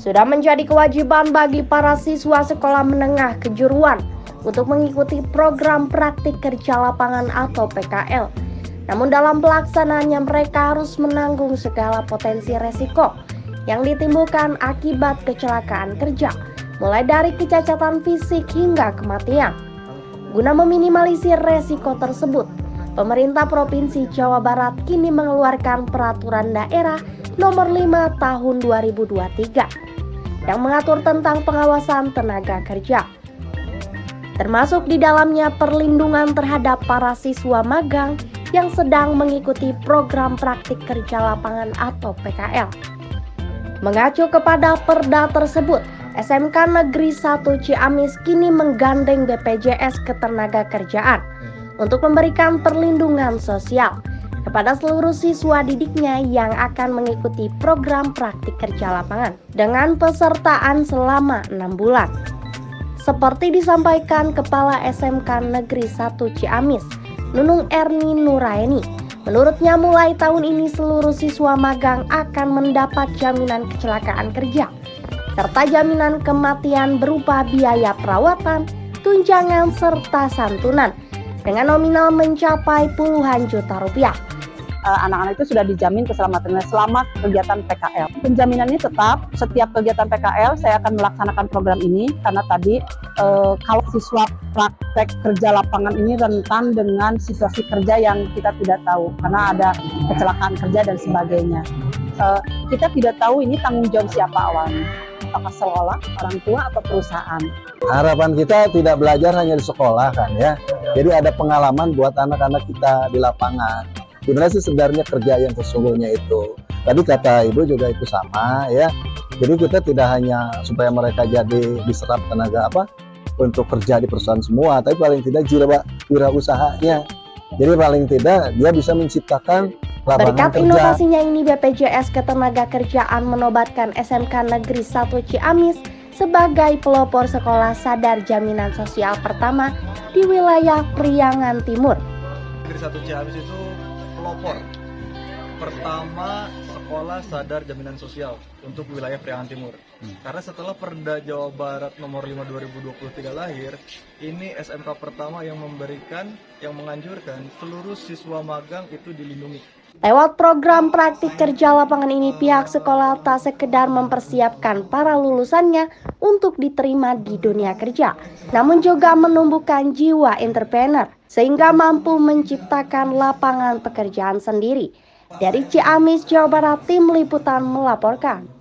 Sudah menjadi kewajiban bagi para siswa sekolah menengah kejuruan untuk mengikuti program praktik kerja lapangan atau PKL. Namun dalam pelaksanaannya mereka harus menanggung segala potensi resiko yang ditimbulkan akibat kecelakaan kerja, mulai dari kecacatan fisik hingga kematian. Guna meminimalisir resiko tersebut, pemerintah Provinsi Jawa Barat kini mengeluarkan peraturan daerah nomor 5 tahun 2023 yang mengatur tentang pengawasan tenaga kerja. Termasuk di dalamnya perlindungan terhadap para siswa magang yang sedang mengikuti program praktik kerja lapangan atau PKL. Mengacu kepada perda tersebut, SMK Negeri 1 Ciamis kini menggandeng BPJS Ketenaga Kerjaan untuk memberikan perlindungan sosial kepada seluruh siswa didiknya yang akan mengikuti program praktik kerja lapangan dengan pesertaan selama enam bulan. Seperti disampaikan Kepala SMK Negeri 1 Ciamis, Nunung Erni Nuraini, menurutnya mulai tahun ini seluruh siswa magang akan mendapat jaminan kecelakaan kerja serta jaminan kematian berupa biaya perawatan, tunjangan serta santunan dengan nominal mencapai puluhan juta rupiah. Eh, anak-anak itu sudah dijamin keselamatannya selama kegiatan PKL. Penjaminannya tetap setiap kegiatan PKL saya akan melaksanakan program ini karena tadi eh, kalau siswa praktek kerja lapangan ini rentan dengan situasi kerja yang kita tidak tahu karena ada kecelakaan kerja dan sebagainya. Eh, kita tidak tahu ini tanggung jawab siapa awalnya apakah sekolah, orang tua, atau perusahaan. Harapan kita tidak belajar hanya di sekolah kan ya. Jadi ada pengalaman buat anak-anak kita di lapangan. Gimana sih sebenarnya kerja yang sesungguhnya itu. Tadi kata Ibu juga itu sama ya. Jadi kita tidak hanya supaya mereka jadi diserap tenaga apa untuk kerja di perusahaan semua, tapi paling tidak jiwa usahanya. Jadi paling tidak dia bisa menciptakan Berkat inovasinya ini BPJS Ketenagakerjaan menobatkan SMK Negeri 1 Ciamis sebagai pelopor sekolah sadar jaminan sosial pertama di wilayah Priangan Timur. Negeri 1 Ciamis itu pelopor pertama sekolah sadar jaminan sosial untuk wilayah Priangan Timur. Hmm. Karena setelah Perda Jawa Barat nomor 5 2023 lahir, ini SMK pertama yang memberikan yang menganjurkan seluruh siswa magang itu dilindungi. Lewat program praktik kerja lapangan ini, pihak sekolah tak sekedar mempersiapkan para lulusannya untuk diterima di dunia kerja, namun juga menumbuhkan jiwa entrepreneur sehingga mampu menciptakan lapangan pekerjaan sendiri. Dari Ciamis, Jawa Barat, tim liputan melaporkan.